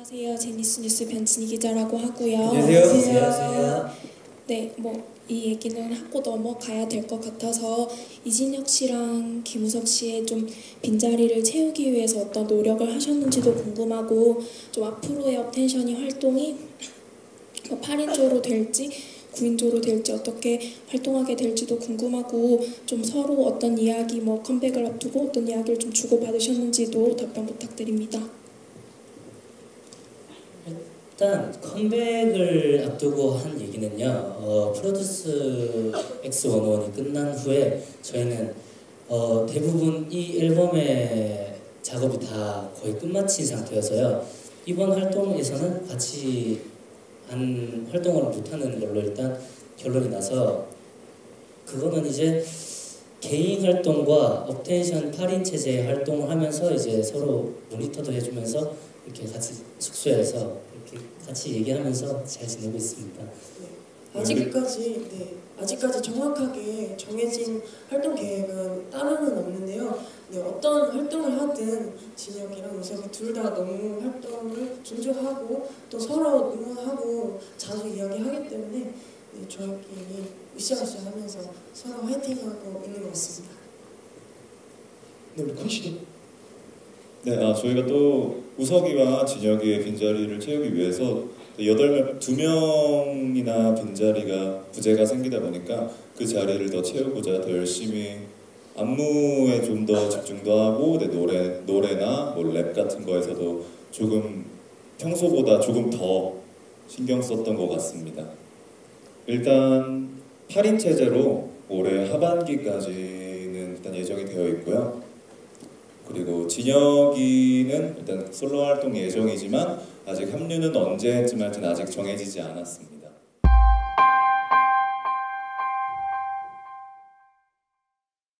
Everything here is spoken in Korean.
안녕하세요. 제니스 뉴스 변진희 기자라고 하고요. 안녕하세요. 네, 뭐 이 얘기는 하고 넘어가야 될 것 같아서 이진혁 씨랑 김우석 씨의 좀 빈자리를 채우기 위해서 어떤 노력을 하셨는지도 궁금하고 좀 앞으로의 업텐션이 활동이 뭐 8인조로 될지 9인조로 될지 어떻게 활동하게 될지도 궁금하고 좀 서로 어떤 이야기 뭐 컴백을 앞두고 어떤 이야기를 좀 주고받으셨는지도 답변 부탁드립니다. 일단 컴백을 앞두고 한 얘기는요. 어, 프로듀스 X101이 끝난 후에 저희는 어, 대부분 이 앨범의 작업이 다 거의 끝마친 상태여서요. 이번 활동에서는 같이 한 활동을 못하는 걸로 일단 결론이 나서 그거는 이제 개인 활동과 업텐션 8인 체제 활동을 하면서 이제 서로 모니터도 해주면서 이렇게 같이 숙소에서 이렇게 같이 얘기하면서 잘 지내고 있습니다. 아직까지 네 아직까지 정확하게 정해진 활동 계획은 따로는 없는데요. 네, 어떤 활동을 하든 진혁이랑 우석이 둘 다 너무 활동을 존중하고 또 서로 응원하고 자주 이야기하기 때문에 네, 저희끼리 으쌰으쌰 하면서 서로 화이팅하고 있는 것 같습니다. 네, 우리 컨씨도. 네, 아, 저희가 또 우석이와 진혁이의 빈자리를 채우기 위해서 여덟 명, 두 명이나 빈자리가 부재가 생기다 보니까 그 자리를 더 채우고자 더 열심히 안무에 좀 더 집중도 하고 네, 노래 노래나 뭐 랩 같은 거에서도 조금 평소보다 조금 더 신경 썼던 것 같습니다. 일단 8인 체제로 올해 하반기까지는 일단 예정이 되어 있고요. 그리고 진혁이는 일단 솔로 활동 예정이지만 아직 합류는 언제쯤 할지는 아직 정해지지 않았습니다.